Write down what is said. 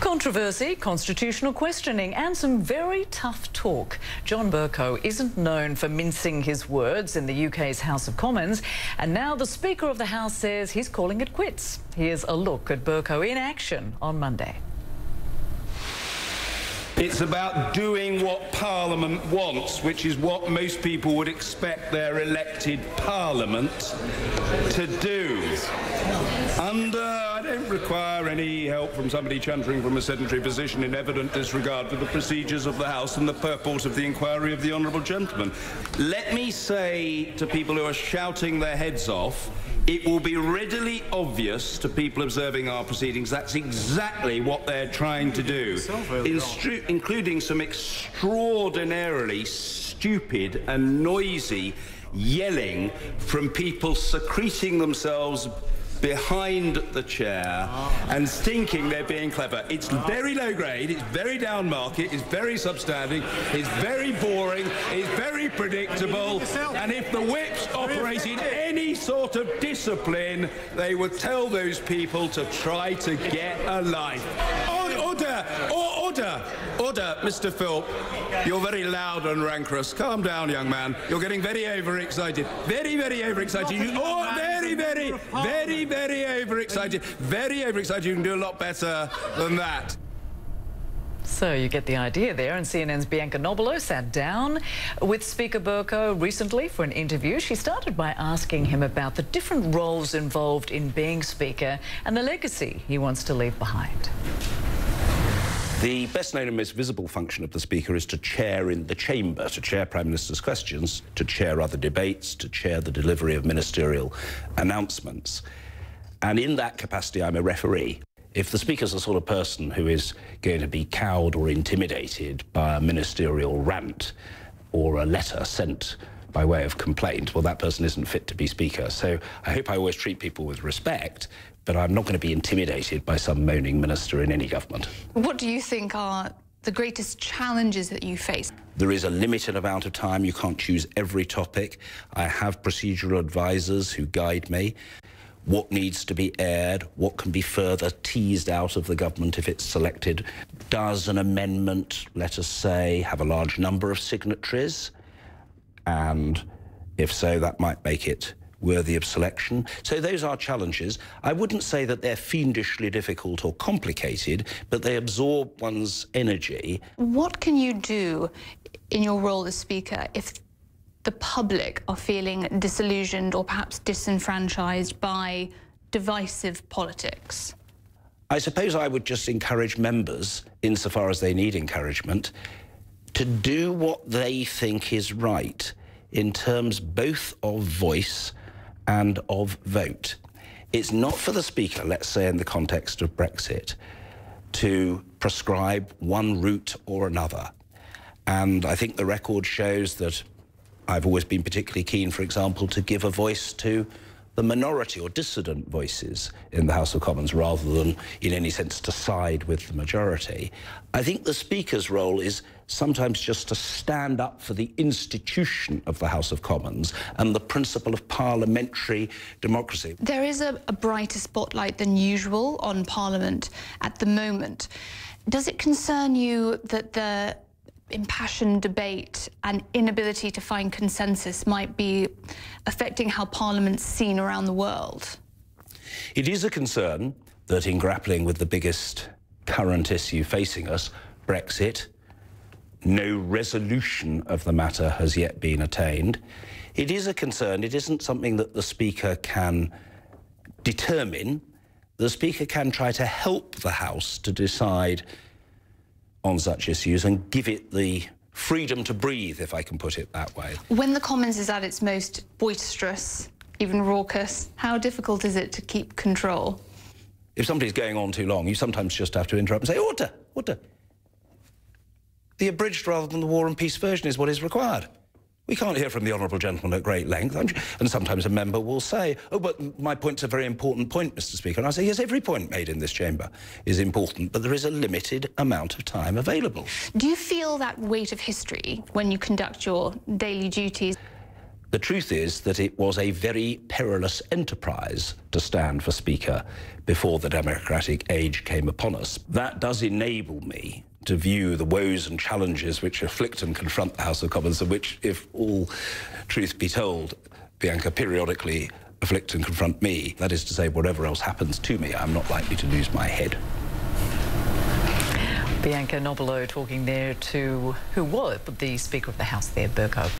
Controversy, constitutional questioning, and some very tough talk. John Bercow isn't known for mincing his words in the UK's House of Commons, and now the Speaker of the House says he's calling it quits. Here's a look at Bercow in action on Monday. It's about doing what Parliament wants, which is what most people would expect their elected Parliament to do. I don't require any help from somebody chuntering from a sedentary position in evident disregard for the procedures of the House and the purport of the inquiry of the Honourable Gentleman. Let me say to people who are shouting their heads off, it will be readily obvious to people observing our proceedings that's exactly what they're trying to do, including some extraordinarily stupid and noisy yelling from people secreting themselves behind the chair and thinking they're being clever. It's very low grade, it's very down market, it's very substandard, it's very boring, it's very predictable, and if the whips operated any sort of discipline, they would tell those people to try to get a life. Order! Order! Order, Mr. Philp. You're very loud and rancorous. Calm down, young man. You're getting very overexcited. Very, very overexcited. You, oh, very, very, very, overexcited. Very overexcited. You can do a lot better than that. So you get the idea there, and CNN's Bianca Nobilo sat down with Speaker Bercow recently for an interview. She started by asking him about the different roles involved in being Speaker and the legacy he wants to leave behind. The best known and most visible function of the Speaker is to chair in the chamber, to chair Prime Minister's questions, to chair other debates, to chair the delivery of ministerial announcements. And in that capacity, I'm a referee. If the Speaker's the sort of person who is going to be cowed or intimidated by a ministerial rant or a letter sent by way of complaint, well, that person isn't fit to be Speaker. So I hope I always treat people with respect, but I'm not going to be intimidated by some moaning minister in any government. What do you think are the greatest challenges that you face? There is a limited amount of time. You can't choose every topic. I have procedural advisors who guide me what needs to be aired, what can be further teased out of the government if it's selected. Does an amendment, let us say, have a large number of signatories? And if so, that might make it worthy of selection. So those are challenges. I wouldn't say that they're fiendishly difficult or complicated, but they absorb one's energy. What can you do in your role as Speaker if the public are feeling disillusioned or perhaps disenfranchised by divisive politics? I suppose I would just encourage members, insofar as they need encouragement, to do what they think is right in terms both of voice and of vote. It's not for the Speaker, let's say in the context of Brexit, to prescribe one route or another. And I think the record shows that I've always been particularly keen, for example, to give a voice to the minority or dissident voices in the House of Commons rather than, in any sense, to side with the majority. I think the Speaker's role is sometimes just to stand up for the institution of the House of Commons and the principle of parliamentary democracy. There is a, a brighter spotlight than usual on Parliament at the moment. Does it concern you that the impassioned debate and inability to find consensus might be affecting how Parliament's seen around the world? It is a concern that in grappling with the biggest current issue facing us, Brexit, no resolution of the matter has yet been attained. It is a concern. It isn't something that the Speaker can determine. The Speaker can try to help the House to decide on such issues and give it the freedom to breathe, if I can put it that way. When the Commons is at its most boisterous, even raucous, how difficult is it to keep control? If somebody's going on too long, you sometimes just have to interrupt and say, order, order. The abridged rather than the War and Peace version is what is required. We can't hear from the honourable gentleman at great length. And sometimes a member will say, oh, but my point's a very important point, Mr Speaker. And I say, yes, every point made in this chamber is important, but there is a limited amount of time available. Do you feel that weight of history when you conduct your daily duties? The truth is that it was a very perilous enterprise to stand for Speaker before the democratic age came upon us. That does enable me to view the woes and challenges which afflict and confront the House of Commons, and which, if all truth be told, Bianca periodically afflict and confront me. That is to say, whatever else happens to me, I'm not likely to lose my head. Bianca Nobilo talking there to who was the Speaker of the House there, Bercow.